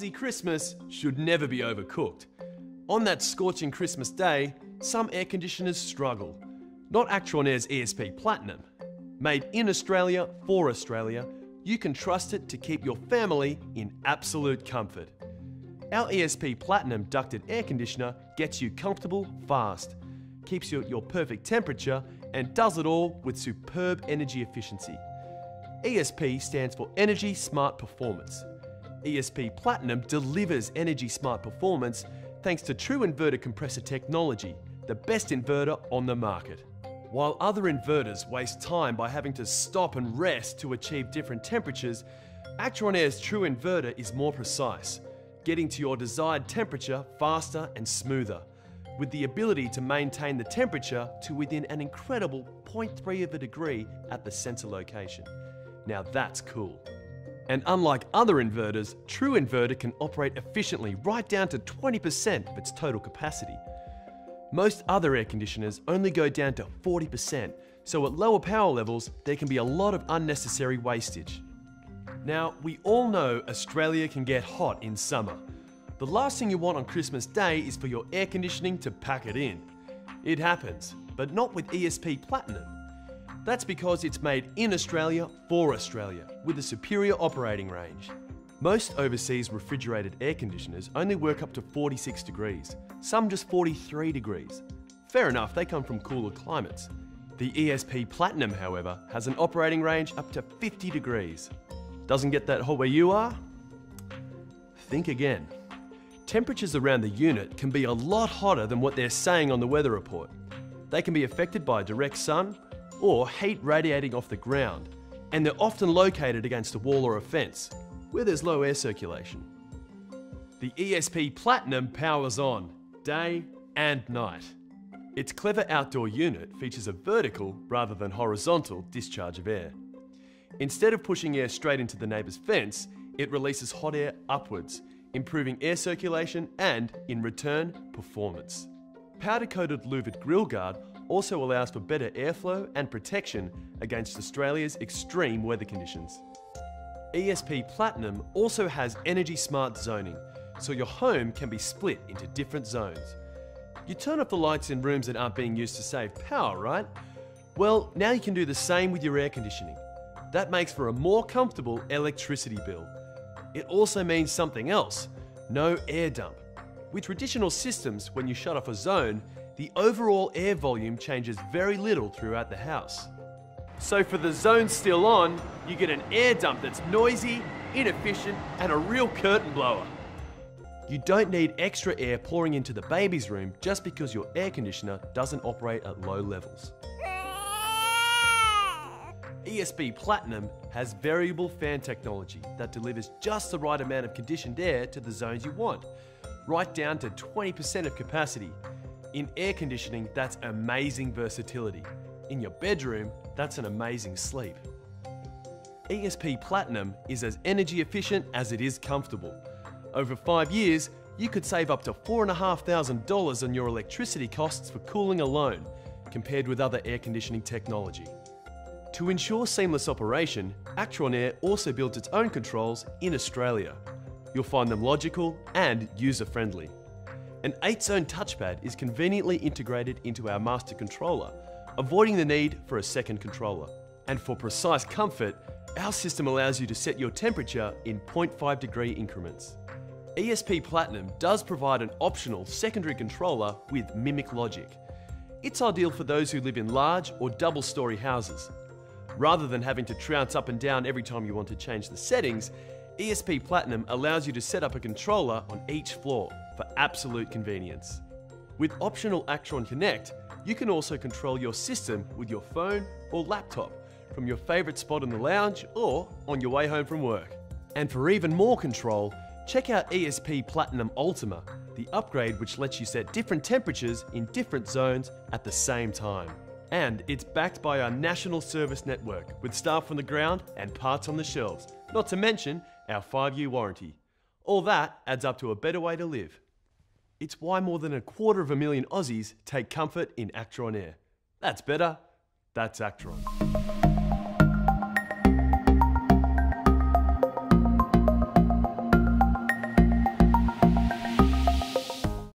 Aussie Christmas should never be overcooked. On that scorching Christmas day, some air conditioners struggle. Not Actron Air's ESP Platinum. Made in Australia for Australia, you can trust it to keep your family in absolute comfort. Our ESP Platinum ducted air conditioner gets you comfortable fast, keeps you at your perfect temperature, and does it all with superb energy efficiency. ESP stands for Energy Smart Performance. ESP Platinum delivers energy smart performance thanks to true inverter compressor technology, the best inverter on the market. While other inverters waste time by having to stop and rest to achieve different temperatures, Actron Air's true inverter is more precise, getting to your desired temperature faster and smoother, with the ability to maintain the temperature to within an incredible 0.3 of a degree at the sensor location. Now that's cool. And unlike other inverters, True Inverter can operate efficiently right down to 20% of its total capacity. Most other air conditioners only go down to 40%, so at lower power levels, there can be a lot of unnecessary wastage. Now, we all know Australia can get hot in summer. The last thing you want on Christmas Day is for your air conditioning to pack it in. It happens, but not with ESP Platinum. That's because it's made in Australia for Australia, with a superior operating range. Most overseas refrigerated air conditioners only work up to 46 degrees, some just 43 degrees. Fair enough, they come from cooler climates. The ESP Platinum, however, has an operating range up to 50 degrees. Doesn't get that hot where you are? Think again. Temperatures around the unit can be a lot hotter than what they're saying on the weather report. They can be affected by direct sun, or heat radiating off the ground, and they're often located against a wall or a fence, where there's low air circulation. The ESP Platinum powers on, day and night. Its clever outdoor unit features a vertical rather than horizontal discharge of air. Instead of pushing air straight into the neighbour's fence, it releases hot air upwards, improving air circulation and, in return, performance. Powder coated louvered grill guard also allows for better airflow and protection against Australia's extreme weather conditions. ESP Platinum also has energy smart zoning, so your home can be split into different zones. You turn off the lights in rooms that aren't being used to save power, right? Well, now you can do the same with your air conditioning. That makes for a more comfortable electricity bill. It also means something else no air dump. With traditional systems, when you shut off a zone, the overall air volume changes very little throughout the house. So for the zone still on, you get an air dump that's noisy, inefficient, and a real curtain blower. You don't need extra air pouring into the baby's room just because your air conditioner doesn't operate at low levels. ESP Platinum has variable fan technology that delivers just the right amount of conditioned air to the zones you want, right down to 20% of capacity, in air conditioning, that's amazing versatility. In your bedroom, that's an amazing sleep. ESP Platinum is as energy efficient as it is comfortable. Over five years, you could save up to $4,500 on your electricity costs for cooling alone, compared with other air conditioning technology. To ensure seamless operation, Actron Air also builds its own controls in Australia. You'll find them logical and user-friendly. An 8-zone touchpad is conveniently integrated into our master controller, avoiding the need for a second controller. And for precise comfort, our system allows you to set your temperature in 0.5 degree increments. ESP Platinum does provide an optional secondary controller with Mimic Logic. It's ideal for those who live in large or double story houses. Rather than having to trounce up and down every time you want to change the settings, ESP Platinum allows you to set up a controller on each floor absolute convenience. With optional Actron Connect, you can also control your system with your phone or laptop from your favourite spot in the lounge or on your way home from work. And for even more control, check out ESP Platinum Ultima, the upgrade which lets you set different temperatures in different zones at the same time. And it's backed by our national service network with staff on the ground and parts on the shelves, not to mention our 5 year warranty. All that adds up to a better way to live. It's why more than a quarter of a million Aussies take comfort in Actron Air. That's better. That's Actron.